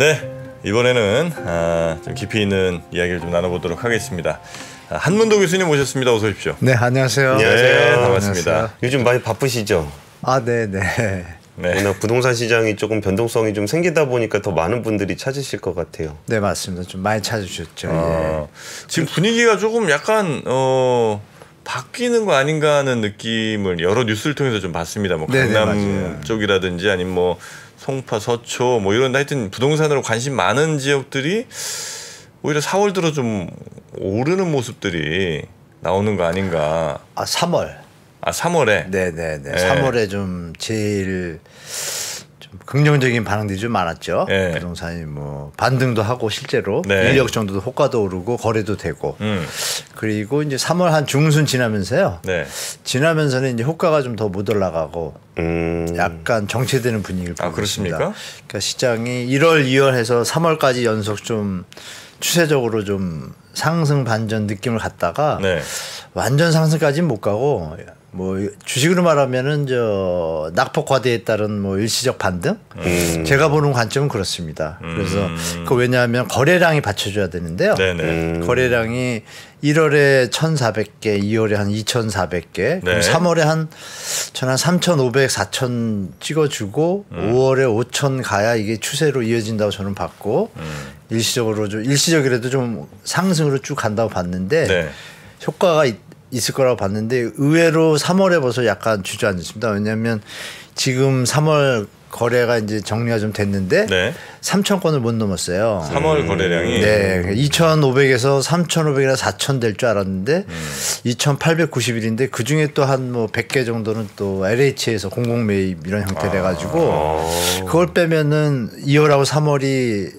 네 이번에는 아, 좀 깊이 있는 이야기를 좀 나눠보도록 하겠습니다. 아, 한문도 교수님 모셨습니다. 어서 오십시오. 네, 안녕하세요. 안녕하세요. 네, 반갑습니다. 안녕하세요. 요즘 많이 바쁘시죠? 아, 네, 네. 네. 워낙 부동산 시장이 조금 변동성이 좀 생기다 보니까 더 많은 분들이 찾으실 것 같아요. 네, 맞습니다. 좀 많이 찾으셨죠. 어, 예. 지금 분위기가 조금 약간 어 바뀌는 거 아닌가 하는 느낌을 여러 뉴스를 통해서 좀 봤습니다. 뭐 네, 네, 강남 네네, 쪽이라든지 아니면 뭐 송파, 서초 뭐 이런 하여튼 부동산으로 관심 많은 지역들이 오히려 4월 들어 좀 오르는 모습들이 나오는 거 아닌가. 아 3월. 아 3월에. 네네네. 네. 3월에 좀 제일 좀 긍정적인 반응들이 좀 많았죠. 네. 부동산이 뭐 반등도 하고 실제로 네. 1억 정도도 호가도 오르고 거래도 되고. 음. 그리고 이제 3월 한 중순 지나면서요. 네. 지나면서는 이제 호가가 좀 더 못 올라가고 음. 약간 정체되는 분위기를 보고 아, 그렇습니까? 있습니다. 그러니까 시장이 1월, 2월 해서 3월까지 연속 좀 추세적으로 좀 상승 반전 느낌을 갖다가 네. 완전 상승까지는 못 가고 뭐 주식으로 말하면은 저 낙폭 과대에 따른 뭐 일시적 반등 음. 제가 보는 관점은 그렇습니다. 그래서 음. 그 왜냐하면 거래량이 받쳐줘야 되는데요. 음. 거래량이 1월에 1,400개, 2월에 한 2,400개, 네. 3월에 한 전한 3,500, 4,000 찍어주고 음. 5월에 5,000 가야 이게 추세로 이어진다고 저는 봤고 음. 일시적으로 좀 일시적이라도 좀 상승으로 쭉 간다고 봤는데 네. 효과가 있, 있을 거라고 봤는데 의외로 3월에 벌써 약간 주저앉았습니다. 왜냐하면 지금 3월 거래가 이제 정리가 좀 됐는데 네. 3천 건을 못 넘었어요. 3월 거래량이 네, 2,500에서 3,500이나 4,000 될 줄 알았는데 음. 2,891인데 그 중에 또 한 뭐 100개 정도는 또 LH에서 공공 매입 이런 형태돼 아. 가지고 아. 그걸 빼면은 2월하고 3월이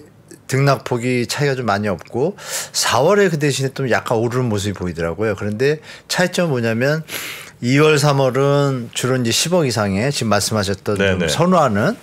등락폭이 차이가 좀 많이 없고 4월에 그 대신에 좀 약간 오르는 모습이 보이더라고요. 그런데 차이점 뭐냐면 2월, 3월은 주로 이제 10억 이상의 지금 말씀하셨던 좀 선호하는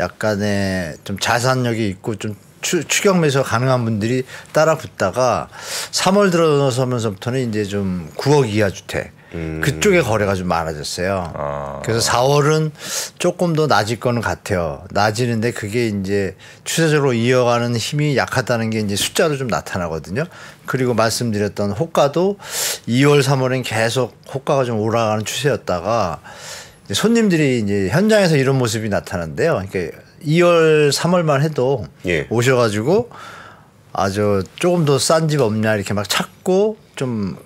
약간의 좀 자산력이 있고 좀 추, 추격 매수 가능한 분들이 따라 붙다가 3월 들어서면서부터는 이제 좀 9억 이하 주택 음. 그쪽에 거래가 좀 많아졌어요. 아. 그래서 4월은 조금 더 낮을 거는 같아요. 낮이는데 그게 이제 추세적으로 이어가는 힘이 약하다는 게 이제 숫자로 좀 나타나거든요. 그리고 말씀드렸던 호가도 2월, 3월은 계속 호가가 좀 올라가는 추세였다가 손님들이 이제 현장에서 이런 모습이 나타난대요. 그러니까 2월, 3월만 해도 예. 오셔가지고 아주 조금 더 싼 집 없냐 이렇게 막 찾고 좀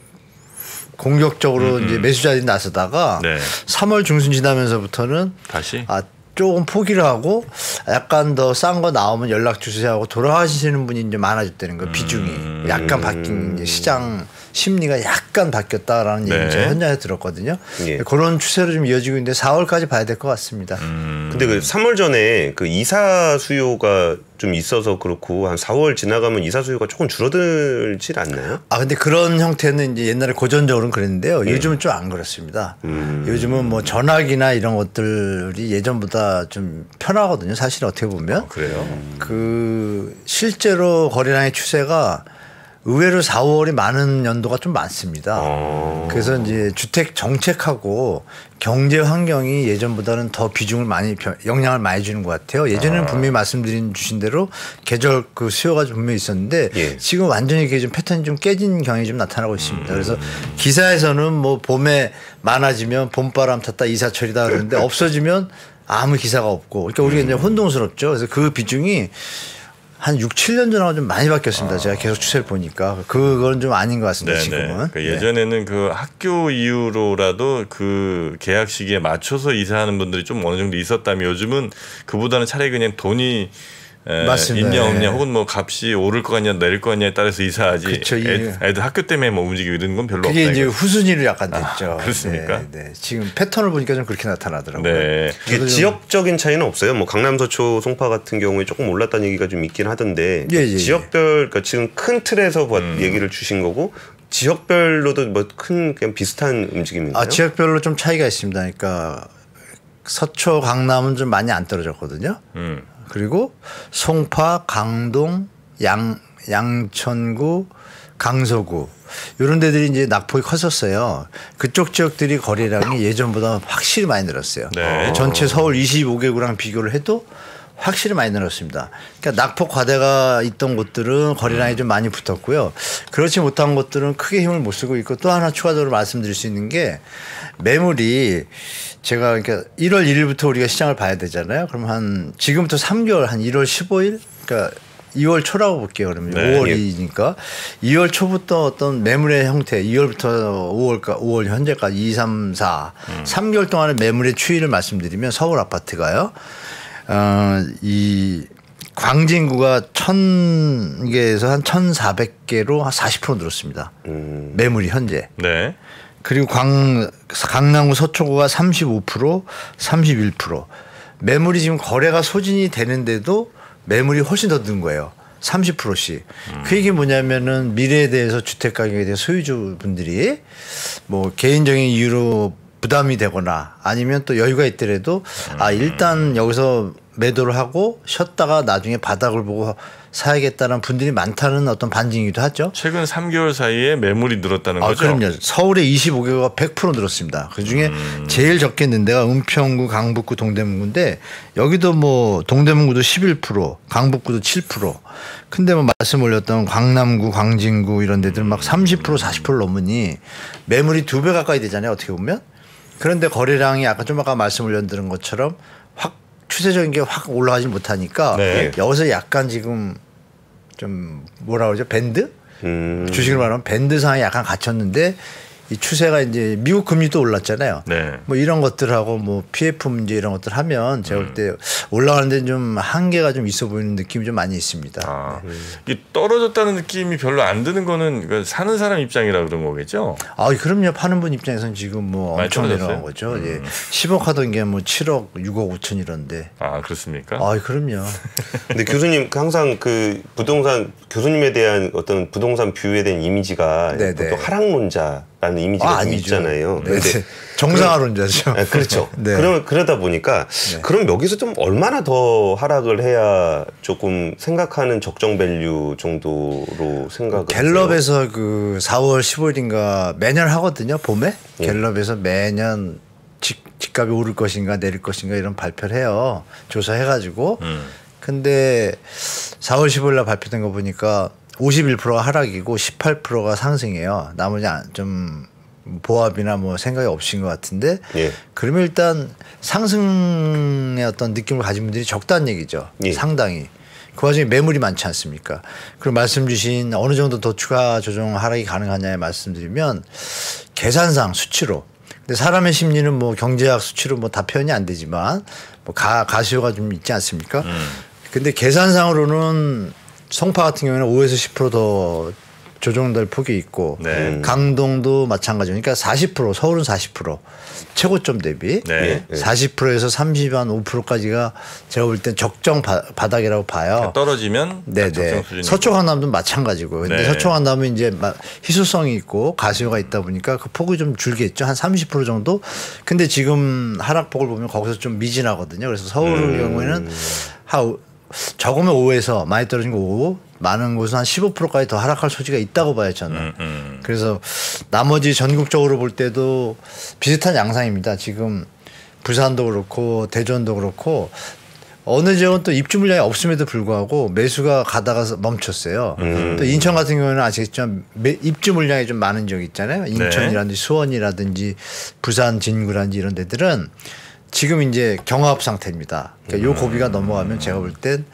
공격적으로 음, 이제 음. 매수자들이 나서다가 네. 3월 중순 지나면서부터는 다시 아 조금 포기를 하고 약간 더 싼 거 나오면 연락 주세요 하고 돌아가시는 분이 이제 많아졌다는 거 비중이 음. 약간 바뀐 시장 심리가 약간 바뀌었다라는 네. 얘기 를 현장에 들었거든요. 예. 그런 추세로 좀 이어지고 있는데 4월까지 봐야 될 것 같습니다. 음. 근데 그 3월 전에 그 이사 수요가 좀 있어서 그렇고 한 4월 지나가면 이사 수요가 조금 줄어들질 않나요? 아 근데 그런 형태는 이제 옛날에 고전적으로는 그랬는데요. 예. 요즘은 좀 안 그렇습니다. 음. 요즘은 뭐 전화기나 이런 것들이 예전보다 좀 편하거든요. 사실 어떻게 보면 아, 그래요. 그 실제로 거래량의 추세가 의외로 4월이 많은 연도가 좀 많습니다. 어. 그래서 이제 주택 정책하고 경제 환경이 예전보다는 더 비중을 많이 영향을 많이 주는 것 같아요. 예전에는 아. 분명히 말씀드린 주신 대로 계절 그 수요가 좀 분명히 있었는데 예. 지금 완전히 이게 좀 패턴이 좀 깨진 경향이 좀 나타나고 있습니다. 그래서 음. 기사에서는 뭐 봄에 많아지면 봄바람 탔다 이사철이다 그러는데 없어지면 아무 기사가 없고 그러니까 우리가 이제 혼동스럽죠. 그래서 그 비중이 한 6, 7년 전하고 좀 많이 바뀌었습니다. 아. 제가 계속 추세를 보니까 그건 좀 아닌 것 같습니다. 네네. 지금은. 그 예전에는 네. 그 학교 이후로라도 그 계약 시기에 맞춰서 이사하는 분들이 좀 어느 정도 있었다면 요즘은 그보다는 차라리 그냥 돈이 맞습니다. 있냐 없냐 예. 혹은 뭐 값이 오를 거 같냐 내릴 거 같냐에 따라서 이사하지. 그쵸, 애, 애들 학교 때문에 뭐 움직이고 이런 건 별로 그게 없다. 그게 이제 후순위로 약간 됐죠. 아, 그렇습니까? 네, 네, 지금 패턴을 보니까 좀 그렇게 나타나더라고요. 네. 이게 지역적인 차이는 없어요. 뭐 강남 서초 송파 같은 경우에 조금 올랐다는 얘기가 좀 있긴 하던데 예, 예, 예. 지역별 그러니까 지금 큰 틀에서 음. 얘기를 주신 거고 지역별로도 뭐 큰 그냥 비슷한 움직임인가요? 아 지역별로 좀 차이가 있습니다. 그러니까 서초 강남은 좀 많이 안 떨어졌거든요. 음. 그리고 송파, 강동, 양 양천구, 강서구 이런 데들이 이제 낙폭이 컸었어요. 그쪽 지역들이 거래량이 예전보다 확실히 많이 늘었어요. 네. 전체 서울 25개구랑 비교를 해도 확실히 많이 늘었습니다. 그러니까 낙폭 과대가 있던 곳들은 거래량이 좀 많이 붙었고요. 그렇지 못한 곳들은 크게 힘을 못 쓰고 있고 또 하나 추가적으로 말씀드릴 수 있는 게 매물이 제가 그러니까 1월 1일부터 우리가 시장을 봐야 되잖아요. 그럼 한 지금부터 3개월 한 1월 15일 그러니까 2월 초라고 볼게요. 그러면 네. 5월이니까 2월 초부터 어떤 매물의 형태 2월부터 5월까 5월 현재까지 2, 3, 4 음. 3개월 동안의 매물의 추이를 말씀드리면 서울 아파트가요. 어, 이 광진구가 천 개에서 한 천사백 개로 한 사십 프로 늘었습니다. 음. 매물이 현재. 네. 그리고 광 강남구 서초구가 삼십오 프로, 삼십일 프로. 매물이 지금 거래가 소진이 되는데도 매물이 훨씬 더 는 거예요. 30%씩. 음. 그 얘기 뭐냐면은 미래에 대해서 주택 가격에 대해 소유주분들이 뭐 개인적인 이유로 부담이 되거나 아니면 또 여유가 있더라도 아 일단 여기서 매도를 하고 쉬었다가 나중에 바닥을 보고 사야겠다는 분들이 많다는 어떤 반증이기도 하죠. 최근 3개월 사이에 매물이 늘었다는 아, 거죠. 그럼요. 서울의 25개가 100% 늘었습니다. 그 중에 음. 제일 적게 는 데가 은평구, 강북구, 동대문구인데 여기도 뭐 동대문구도 11%, 강북구도 7%. 근데 뭐 말씀 올렸던 광남구, 광진구 이런 데들 막 30%, 40% 넘으니 매물이 두 배 가까이 되잖아요. 어떻게 보면. 그런데 거래량이 아까 좀 아까 말씀 올려드린 것처럼 확 추세적인 게 확 올라가지 못하니까 네. 여기서 약간 지금 좀 뭐라 그러죠 밴드 음. 주식을 말하면 밴드 상에 약간 갇혔는데 이 추세가 이제 미국 금리도 올랐잖아요. 네. 뭐 이런 것들하고 뭐 PF 문제 이런 것들 하면 제가 볼때 음. 올라가는데 좀 한계가 좀 있어 보이는 느낌이 좀 많이 있습니다. 아, 네. 이 떨어졌다는 느낌이 별로 안 드는 거는 그 사는 사람 입장이라 그런 거겠죠? 아, 그럼요. 파는 분 입장에서는 지금 뭐 엄청 내려간 거죠. 음. 예. 10억 하던 게 뭐 7억, 6억 5천 이런데. 아, 그렇습니까? 아, 그럼요. 근데 교수님 항상 그 부동산 교수님에 대한 어떤 부동산 view에 대한 이미지가 네, 네. 또 하락론자 라는 이미지가 아, 좀 있잖아요. 네. 네. 정상화론자죠. 네, 그렇죠. 네. 그러, 그러다 보니까 네. 그럼 여기서 좀 얼마나 더 하락을 해야 조금 생각하는 적정 value 정도로 생각을 갤럽에서 그 4월 15일인가 매년 하거든요. 봄에 예. 갤럽에서 매년 집, 집값이 오를 것인가 내릴 것인가 이런 발표를 해요. 조사해가지고. 음. 근데 4월 15일 날 발표된 거 보니까 51%가 하락이고 18%가 상승이에요. 나머지 좀 보합이나 뭐 생각이 없으신 것 같은데 예. 그러면 일단 상승의 어떤 느낌을 가진 분들이 적다는 얘기죠. 예. 상당히. 그 와중에 매물이 많지 않습니까? 그리고 말씀 주신 어느 정도 더 추가 조정 하락이 가능하냐에 말씀드리면 계산상 수치로 근데 사람의 심리는 뭐 경제학 수치로 뭐 다 표현이 안 되지만 뭐 가, 가시효가 좀 있지 않습니까? 음. 근데 계산상으로는 성파 같은 경우에는 5에서 10%더 조정될 폭이 있고 네. 강동도 마찬가지. 그러니까 40% 서울은 40% 최고점 대비 네. 40%에서 30한 5%까지가 제가 볼 땐 적정 바, 닥이라고 봐요. 그러니까 떨어지면 네네. 서초 강남도 마찬가지고. 근데 네. 서초 강남은 이제 희소성이 있고 가수요가 있다 보니까 그 폭이 좀 줄겠죠. 한 30% 정도. 근데 지금 하락폭을 보면 거기서 좀 미진하거든요. 그래서 서울 음. 경우에는 하 적으면 5에서 많이 떨어진 거 5, 많은 곳은 한 15%까지 더 하락할 소지가 있다고 봐요 저는. 음, 음. 그래서 나머지 전국적으로 볼 때도 비슷한 양상입니다. 지금 부산도 그렇고 대전도 그렇고 어느 지역은 또 입주 물량이 없음에도 불구하고 매수가 가다가 멈췄어요. 음. 또 인천 같은 경우는 아시겠지만 입주 물량이 좀 많은 지역 있잖아요. 네. 인천이라든지 네. 수원이라든지 부산 진구라든지 이런 데들은 지금 이제 경합 상태입니다. 그러니까 요 고비가 넘어가면 제가 볼 땐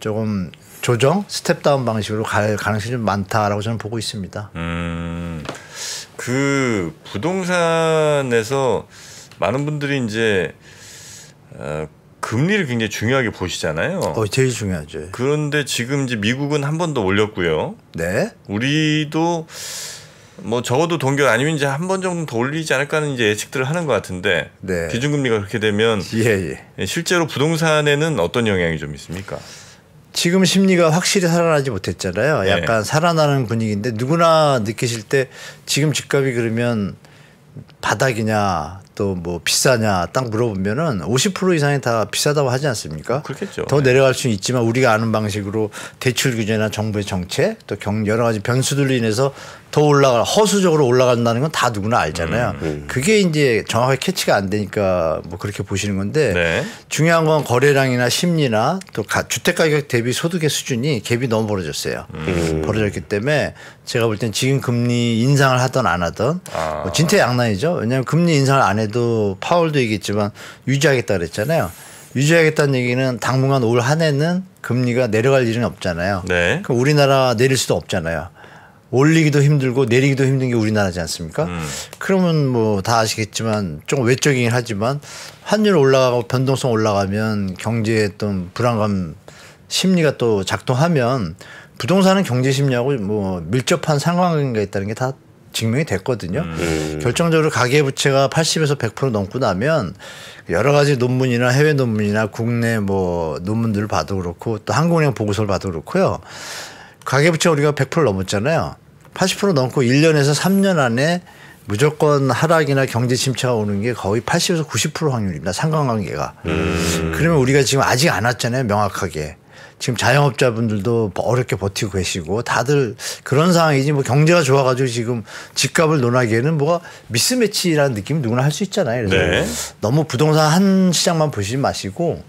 조금 조정 step down 방식으로 갈 가능성이 좀 많다라고 저는 보고 있습니다. 음, 그 부동산에서 많은 분들이 이제 어, 금리를 굉장히 중요하게 보시잖아요. 어, 제일 중요하죠. 그런데 지금 이제 미국은 한 번 더 올렸고요. 네. 우리도 뭐 적어도 동결 아니면 이제 한 번 정도 더 올리지 않을까 하는 이제 예측들을 하는 것 같은데 네. 기준금리가 그렇게 되면 예, 예. 실제로 부동산에는 어떤 영향이 좀 있습니까? 지금 심리가 확실히 살아나지 못했잖아요. 네. 약간 네. 살아나는 분위기인데 누구나 느끼실 때 지금 집값이 그러면 바닥이냐 또 뭐 비싸냐 딱 물어보면은 50% 이상이 다 비싸다고 하지 않습니까? 그렇겠죠. 더 내려갈 수는 있지만 우리가 아는 방식으로 대출 규제나 정부의 정책 또 경 여러 가지 변수들로 인해서 더 올라가 허수적으로 올라간다는 건 다 누구나 알잖아요. 음, 음. 그게 이제 정확하게 캐치가 안 되니까 뭐 그렇게 보시는 건데 네. 중요한 건 거래량이나 심리나 또 가, 주택 가격 대비 소득의 수준이 갭이 너무 벌어졌어요. 음. 벌어졌기 때문에 제가 볼 땐 지금 금리 인상을 하던 안 하던 아. 뭐 진퇴양난이죠. 왜냐하면 금리 인상을 안 해도 파월도 얘기했지만 유지하겠다 그랬잖아요. 유지하겠다는 얘기는 당분간 올 한 해는 금리가 내려갈 일은 없잖아요. 네. 그럼 우리나라 내릴 수도 없잖아요. 올리기도 힘들고 내리기도 힘든 게 우리나라지 않습니까? 음. 그러면 뭐 다 아시겠지만 조금 외적이긴 하지만 환율 올라가고 변동성 올라가면 경제에 어떤 불안감 심리가 또 작동하면 부동산은 경제 심리하고 뭐 밀접한 상관관계가 있다는 게 다 증명이 됐거든요. 음. 결정적으로 가계 부채가 80에서 100% 넘고 나면 여러 가지 논문이나 해외 논문이나 국내 뭐 논문들을 봐도 그렇고 또 한국은행 보고서를 봐도 그렇고요. 가계부채 우리가 100% 넘었잖아요. 80% 넘고 1년에서 3년 안에 무조건 하락이나 경제 침체가 오는 게 거의 80에서 90% 확률입니다. 상관관계가. 음. 그러면 우리가 지금 아직 안 왔잖아요. 명확하게. 지금 자영업자분들도 어렵게 버티고 계시고 다들 그런 상황이지 뭐 경제가 좋아가지고 지금 집값을 논하기에는 뭐가 미스매치라는 느낌이 누구나 할 수 있잖아요. 그래서 네. 너무 부동산 한 시장만 보시지 마시고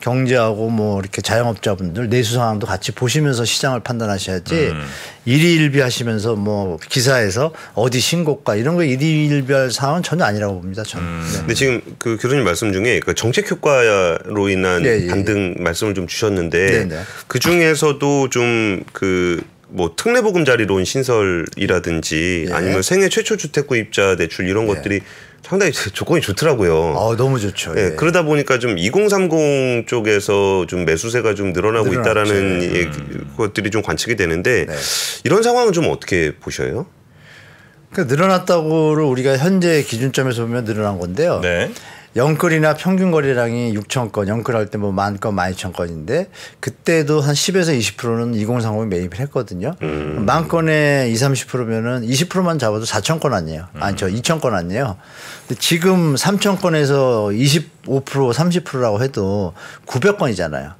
경제하고 뭐 이렇게 자영업자분들 내수 상황도 같이 보시면서 시장을 판단하셔야지 음. 일희일비 하시면서 뭐 기사에서 어디 신고가 이런 거 일희일비할 상황은 전혀 아니라고 봅니다. 저는. 음. 네. 근데 지금 그 교수님 말씀 중에 그 정책 효과로 인한 네, 예, 반등 예. 말씀을 좀 주셨는데 네, 네. 그 중에서도 좀 그 뭐 특례보금자리론 신설이라든지 예. 아니면 생애 최초 주택 구입자 대출 이런 예. 것들이 상당히 조건이 좋더라고요. 아, 너무 좋죠. 예. 예. 그러다 보니까 좀 2030 쪽에서 좀 매수세가 좀 늘어나고 늘어났죠. 있다라는 예. 음. 것들이 좀 관측이 되는데 네. 이런 상황은 좀 어떻게 보셔요? 그 늘어났다고를 우리가 현재 기준점에서 보면 늘어난 건데요. 네. 영끌이나 평균 거래량이 6천 건, 영끌 할 때 뭐 만 건, 만 이천 건인데 그때도 한 10에서 20%는 2030에 매입을 했거든요. 음. 만 건에 20, 30%면은 20%만 잡아도 4천 건 아니에요. 음. 아니 저 2천 건 아니에요. 근데 지금 3천 건에서 25% 30%라고 해도 900건이잖아요.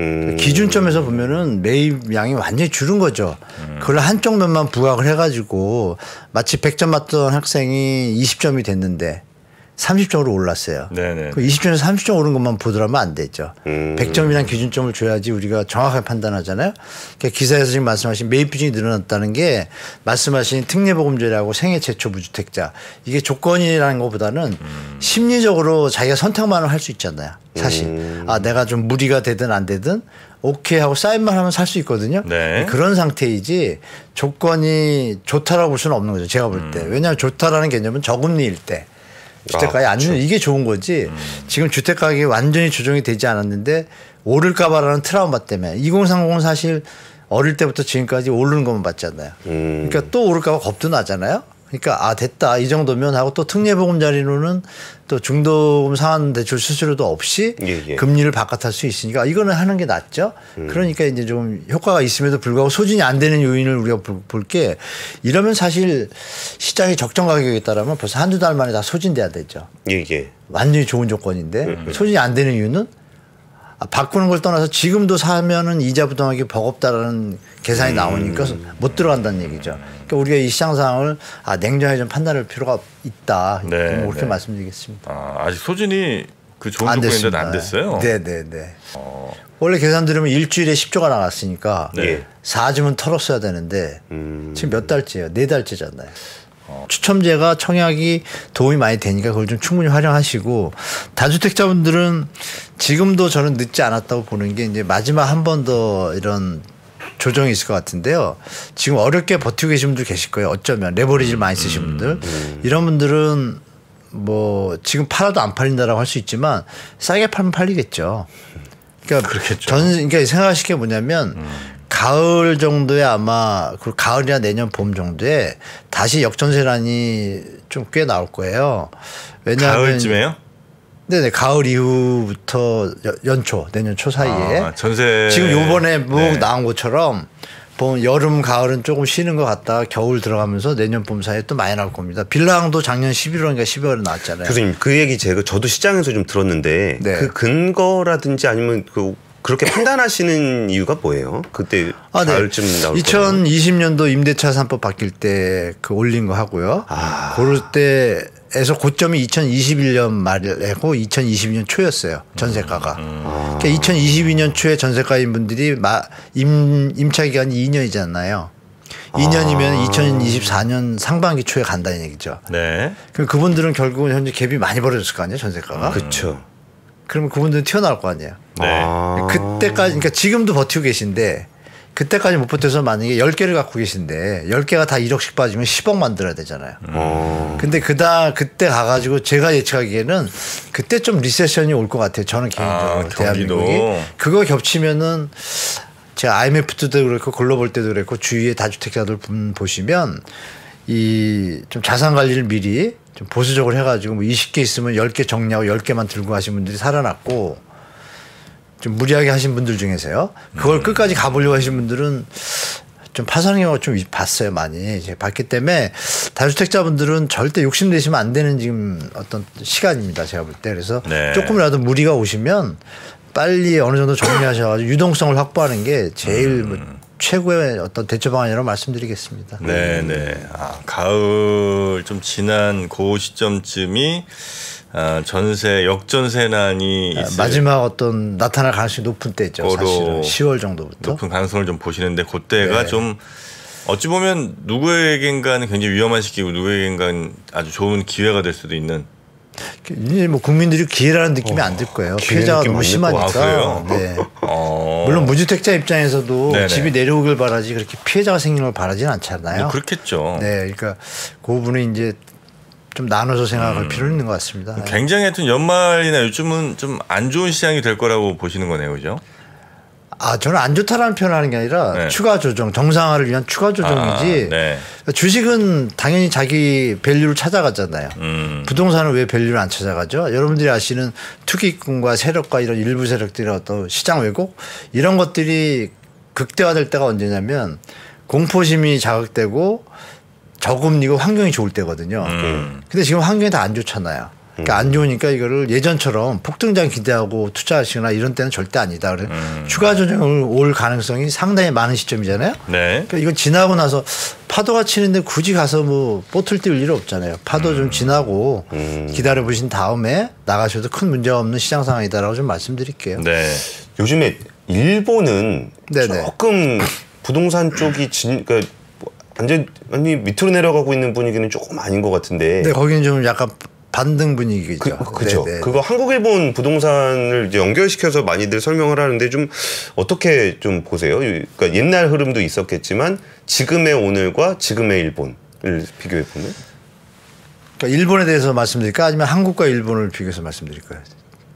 음. 기준점에서 보면은 매입량이 완전히 줄은 거죠. 음. 그걸 한쪽 면만 부각을 해가지고 마치 100점 맞던 학생이 20점이 됐는데 30점으로 올랐어요. 네네. 그 20점에서 30점 오른 것만 보더라면 안 되죠. 음. 100점이란 기준점을 줘야지 우리가 정확하게 판단하잖아요. 그러니까 기사에서 지금 말씀하신 매입 비중이 늘어났다는 게 말씀하신 특례보금제라고 생애 최초 무주택자 이게 조건이라는 것보다는 음. 심리적으로 자기가 선택만을 할 수 있잖아요. 사실 음. 아 내가 좀 무리가 되든 안 되든 오케이 하고 사인만 하면 살 수 있거든요. 네. 그런 상태이지 조건이 좋다라고 볼 수는 없는 거죠. 제가 볼 때. 음. 왜냐하면 좋다라는 개념은 저금리일 때. 주택가에 아, 앉는 그렇죠. 이게 좋은 거지. 음. 지금 주택 가격이 완전히 조정이 되지 않았는데 오를까 봐라는 트라우마 때문에 2030 사실 어릴 때부터 지금까지 오르는 것만 봤잖아요. 음. 그러니까 또 오를까 봐 겁도 나잖아요. 그러니까 아 됐다 이 정도면 하고 또 특례보금자리로는 또 중도금 상환 대출 수수료도 없이 예, 예. 금리를 바꿔탈 수 있으니까 이거는 하는 게 낫죠. 음. 그러니까 이제 좀 효과가 있음에도 불구하고 소진이 안 되는 요인을 우리가 볼 게 이러면 사실 시장이 적정 가격에 따르면 벌써 한두 달 만에 다 소진돼야 되죠. 예, 예. 완전히 좋은 조건인데 음. 소진이 안 되는 이유는 아, 바꾸는 걸 떠나서 지금도 사면은 이자 부담하기 버겁다라는 계산이 음. 나오니까 못 들어간다는 얘기죠. 그러니까 우리가 이 시장 상황을 아, 냉정하게 좀 판단할 필요가 있다. 네, 그렇게 네. 말씀드리겠습니다. 아, 직 소진이 그 좋은 조건인데 안 됐어요. 네, 네, 네. 어. 원래 계산 들으면 일주일에 10조가 나갔으니까 네. 4주면 털었어야 되는데 음. 지금 몇 달째예요? 네 달째잖아요. 어. 추첨제가 청약이 도움이 많이 되니까 그걸 좀 충분히 활용하시고 다주택자분들은 지금도 저는 늦지 않았다고 보는 게 이제 마지막 한 번 더 이런 조정이 있을 것 같은데요. 지금 어렵게 버티고 계신 분들 계실 거예요. 어쩌면 레버리지를 많이 쓰신 음, 분들 음. 이런 분들은 뭐 지금 팔아도 안 팔린다라고 할 수 있지만 싸게 팔면 팔리겠죠. 그러니까 그렇겠죠. 전 그러니까 생각하실 게 뭐냐면 음. 가을 정도에 아마 그 가을이나 내년 봄 정도에 다시 역전세란이 좀 꽤 나올 거예요. 왜냐하면 가을쯤에요? 네네 가을 이후부터 연초 내년 초 사이에 아, 전세 지금 요번에 뭐 네. 나온 것처럼 여름 가을은 조금 쉬는 것 같다 겨울 들어가면서 내년 봄 사이에 또 많이 나올 겁니다. 빌라항도 작년 11월인가 12월에 나왔잖아요. 교수님 그 얘기 제가 저도 시장에서 좀 들었는데 네. 그 근거라든지 아니면 그 그렇게 판단하시는 이유가 뭐예요? 그때 아, 네. 가을쯤 나올 2020년도 임대차 3법 바뀔 때 그 올린 거 하고요. 아. 그럴 때에서 고점이 2021년 말이고 2022년 초였어요. 전세가가. 음. 아. 그러니까 2022년 초에 전세가인 분들이 임, 임차 기간이 2년이잖아요. 2년이면 아. 2024년 상반기 초에 간다는 얘기죠. 네. 그럼 그분들은 결국은 현재 갭이 많이 벌어졌을 거 아니에요, 전세가가. 그렇죠. 그러면 그분들은 튀어나올 거 아니에요. 네. 아. 그때까지 그러니까 지금도 버티고 계신데 그때까지 못 버텨서 만약에 10개를 갖고 계신데 10개가 다 1억씩 빠지면 10억 만들어야 되잖아요. 음. 근데 그다 그때 가 가지고 제가 예측하기에는 그때 좀 리세션이 올 것 같아요. 저는 개인적으로 아, 대한민국이 그거 겹치면은 제가 IMF 때도 그렇고 글로벌 때도 그랬고 주위의 다주택자들 보시면 이 좀 자산 관리를 미리 좀 보수적으로 해 가지고 뭐 20개 있으면 10개 정리하고 10개만 들고 가신 분들이 살아났고 좀 무리하게 하신 분들 중에서요. 그걸 음. 끝까지 가보려고 하신 분들은 좀 파산의 경우가 좀 봤어요 많이 이제 봤기 때문에 다주택자분들은 절대 욕심 내시면 안 되는 지금 어떤 시간입니다 제가 볼 때 그래서 네. 조금이라도 무리가 오시면 빨리 어느 정도 정리하셔가지고 유동성을 확보하는 게 제일 뭐 음. 뭐 최고의 어떤 대처 방안이라고 말씀드리겠습니다. 네, 네. 아, 가을 좀 지난 그 시점쯤이 아, 전세 역전세난이 아, 마지막 어떤 나타날 가능성이 높은 때죠. 사실은 10월 정도부터 높은 가능성을 좀 보시는데 그때가 네. 좀 어찌 보면 누구에겐가는 굉장히 위험한 시기고 누구에겐가는 아주 좋은 기회가 될 수도 있는 이제 뭐 국민들이 기회라는 느낌이 어, 안들 거예요. 피해자가 너무 심하니까. 아, 네. 어. 물론 무주택자 입장에서도 네네. 집이 내려오길 바라지 그렇게 피해자가 생기는 걸 바라지는 않잖아요. 뭐 그렇겠죠. 네, 그러니까 그 부분은 이제 좀 나눠서 생각할 음. 필요는 있는 것 같습니다. 굉장히 하여튼 연말이나 요즘은 좀 안 좋은 시장이 될 거라고 보시는 거네요, 그죠? 아 저는 안 좋다라는 표현을 하는 게 아니라 네. 추가 조정 정상화를 위한 추가 조정이지 아, 네. 주식은 당연히 자기 밸류를 찾아가잖아요. 음. 부동산은 왜 밸류를 안 찾아가죠? 여러분들이 아시는 투기꾼과 세력과 이런 일부 세력들의 어떤 시장 왜곡 이런 것들이 극대화될 때가 언제냐면 공포심이 자극되고 저금리고 환경이 좋을 때거든요. 음. 근데 지금 환경이 다 안 좋잖아요. 그러니까 안 좋으니까 이거를 예전처럼 폭등장 기대하고 투자하시거나 이런 때는 절대 아니다. 그래 음. 추가 조정을 올 가능성이 상당히 많은 시점이잖아요. 네. 그러니까 이건 지나고 나서 파도가 치는데 굳이 가서 뭐 보틀 띄울 일 없잖아요. 파도 음. 좀 지나고 음. 기다려 보신 다음에 나가셔도 큰 문제가 없는 시장 상황이다라고 좀 말씀드릴게요. 네. 요즘에 일본은 네네. 조금 부동산 쪽이 진 그러니까 완전 히 밑으로 내려가고 있는 분위기는 조금 아닌 것 같은데. 네, 거기는 좀 약간 반등 분위기죠. 그, 죠 그거 한국 일본 부동산을 이제 연결시켜서 많이들 설명을 하는데 좀 어떻게 좀 보세요? 그러니까 옛날 흐름도 있었겠지만 지금의 오늘과 지금의 일본을 비교해 보면. 그러니까 일본에 대해서 말씀드릴까 아니면 한국과 일본을 비교해서 말씀드릴까요?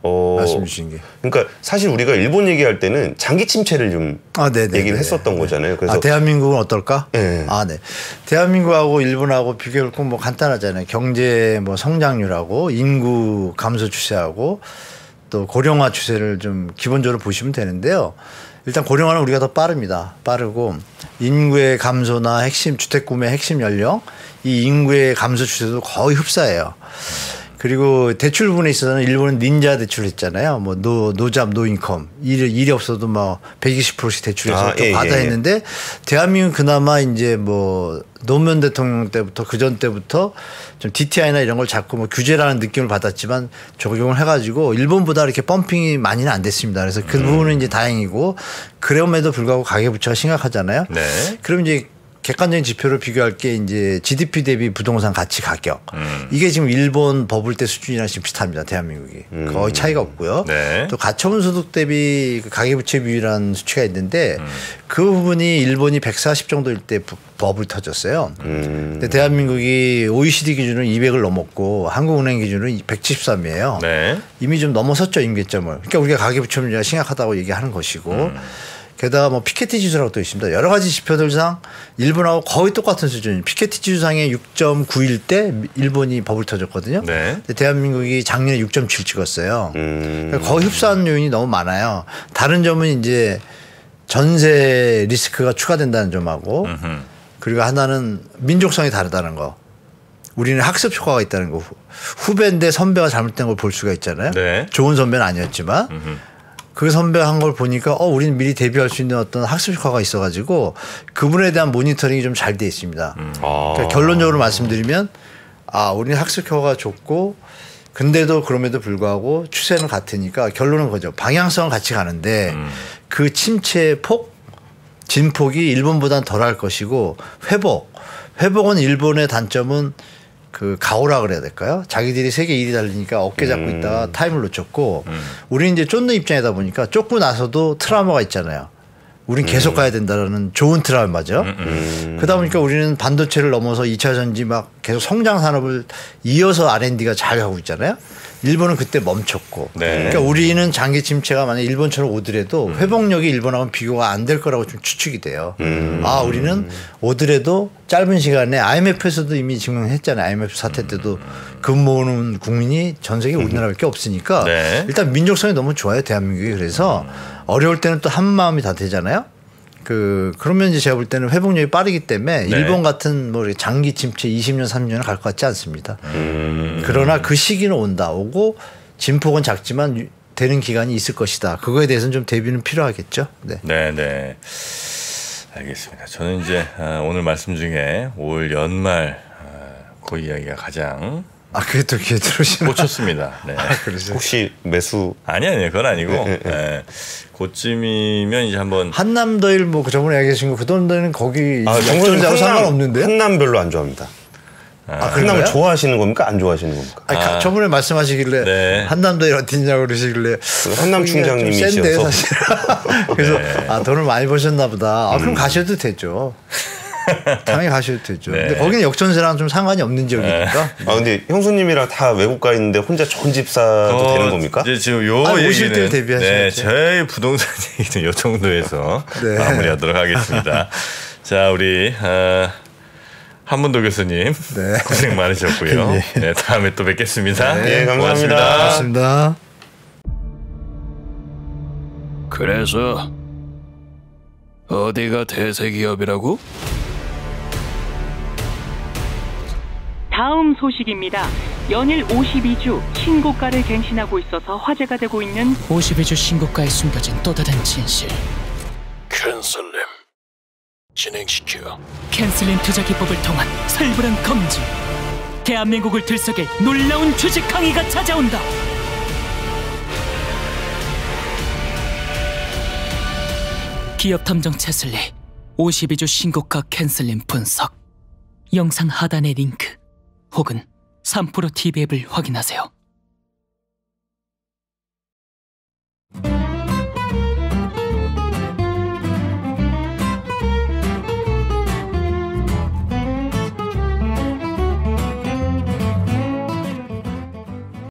어, 말씀 주신 게. 그러니까 사실 우리가 일본 얘기할 때는 장기 침체를 좀 아, 얘기를 했었던 거잖아요. 그래서 아, 대한민국은 어떨까? 네. 아, 네. 대한민국하고 일본하고 비교를 꼭뭐 간단하잖아요. 경제 뭐 성장률하고 인구 감소 추세하고 또 고령화 추세를 좀 기본적으로 보시면 되는데요. 일단 고령화는 우리가 더 빠릅니다. 빠르고 인구의 감소나 핵심 주택 구매 핵심 연령 이 인구의 감소 추세도 거의 흡사해요. 그리고 대출 부분에 있어서는 일본은 NINJA 대출 했잖아요. 뭐 no, no job, no income. 일이, 일이 없어도 뭐 120%씩 대출해서 아, 예, 받아 예, 예. 했는데 대한민국은 그나마 이제 뭐 노무현 대통령 때부터 그 전 때부터 좀 DTI나 이런 걸 자꾸 뭐 규제라는 느낌을 받았지만 적용을 해가지고 일본보다 이렇게 pumping이 많이는 안 됐습니다. 그래서 그 음. 부분은 이제 다행이고 그럼에도 불구하고 가계부채가 심각하잖아요. 네. 그럼 이제 객관적인 지표를 비교할 게 이제 GDP 대비 부동산 가치 가격. 음. 이게 지금 일본 버블 때 수준이랑 지금 비슷합니다. 대한민국이. 음. 거의 차이가 없고요. 네. 또 가처분 소득 대비 그 가계부채 비율이라는 수치가 있는데 음. 그 부분이 일본이 140 정도일 때 버블 터졌어요. 음. 근데 대한민국이 OECD 기준으로 200을 넘었고 한국은행 기준으로 173이에요. 네. 이미 좀 넘어섰죠 임계점을. 그러니까 우리가 가계부채 문제가 심각하다고 얘기하는 것이고 음. 게다가 뭐 피케티 지수라고 또 있습니다. 여러 가지 지표들상 일본하고 거의 똑같은 수준. 피케티 지수상에 6.9일 때 일본이 버블 터졌거든요. 네. 근데 대한민국이 작년에 6.7 찍었어요. 음. 그러니까 거의 흡사한 요인이 너무 많아요. 다른 점은 이제 전세 리스크가 추가된다는 점하고 그리고 하나는 민족성이 다르다는 거. 우리는 학습 효과가 있다는 거. 후배인데 선배가 잘못된 걸 볼 수가 있잖아요. 네. 좋은 선배는 아니었지만 음흠. 그 선배가 한걸 보니까 어 우리는 미리 대비할 수 있는 어떤 학습 효과가 있어가지고 그분에 대한 모니터링이 좀 잘 돼 있습니다. 음. 그러니까 결론적으로 말씀드리면 아 우리는 학습 효과가 좋고 근데도 그럼에도 불구하고 추세는 같으니까 결론은 거죠. 방향성은 같이 가는데 음. 그 침체의 폭 진폭이 일본보다는 덜할 것이고 회복 회복은 일본의 단점은 그 가오라 그래야 될까요? 자기들이 세계 1위 달리니까 어깨 잡고 음. 있다가 타임을 놓쳤고 음. 우리는 이제 쫓는 입장이다 보니까 쫓고 나서도 트라우마가 있잖아요. 우린 계속 음. 가야 된다라는 좋은 트라우마죠. 음, 음. 그러다 보니까 우리는 반도체를 넘어서 2차 전지 막 계속 성장 산업을 이어서 R&D가 잘 가고 있잖아요. 일본은 그때 멈췄고. 네. 그러니까 우리는 장기 침체가 만약 일본처럼 오더라도 음. 회복력이 일본하고 비교가 안 될 거라고 좀 추측이 돼요. 음. 아 우리는 오더라도 짧은 시간에 IMF에서도 이미 증명했잖아요. IMF 사태 때도 금 모으는 국민이 전 세계 음. 우리나라밖에 없으니까 네. 일단 민족성이 너무 좋아요 대한민국이 그래서 어려울 때는 또 한 마음이 다 되잖아요. 그 그러면 이제 제가 볼 때는 회복력이 빠르기 때문에 네. 일본 같은 뭐 장기 침체 20년 30년을 갈 것 같지 않습니다. 음. 그러나 그 시기는 온다 오고 진폭은 작지만 되는 기간이 있을 것이다. 그거에 대해서는 좀 대비는 필요하겠죠. 네. 네, 네. 알겠습니다. 저는 이제 아, 오늘 말씀 중에 올 연말 그 이야기가 가장 아 그게 또 귀에 들어오시나? 꽂혔습니다. 네. 아, 혹시 매수? 아니 아니 그건 아니고 네, 네. 네. 그쯤이면 이제 한번 한남더일 뭐그 저번에 얘기하신 거 그돈더일은 거기 아, 정선자하고 상관없는데 한남 별로 안 좋아합니다. 아, 한남을 좋아하시는 겁니까? 안 좋아하시는 겁니까? 아니, 아. 저번에 말씀하시길래 네. 한남더일 어디냐고 그러시길래 그 한남 충장님이셔서 그래서 네. 아 돈을 많이 버셨나 보다. 아, 그럼 음. 가셔도 되죠. 당연히 가셔도 되죠. 네. 근데 거기는 역전세랑 좀 상관이 없는 지역이니까. 네. 아 근데 형수님이랑 다 외국 가 있는데 혼자 좋은 집 사도 어, 되는 겁니까? 이제 지금 요 아, 얘기는 대비하셔야죠. 네, 저희 부동산 얘기는 요 정도에서 네. 마무리하도록 하겠습니다. 자 우리 어, 한문도 교수님 네. 고생 많으셨고요. 예. 네, 다음에 또 뵙겠습니다. 네, 네 감사합니다. 고맙습니다. 그래서 어디가 대세 기업이라고? 다음 소식입니다. 연일 52주 신고가를 갱신하고 있어서 화제가 되고 있는 52주 신고가에 숨겨진 또 다른 진실. CAN SLIM 진행시켜. CAN SLIM 투자 기법을 통한 살벌한 검증. 대한민국을 들썩일 놀라운 주식 강의가 찾아온다. 기업 탐정 채슬리 52주 신고가 CAN SLIM 분석 영상 하단의 링크 혹은 3프로 TV 앱을 확인하세요.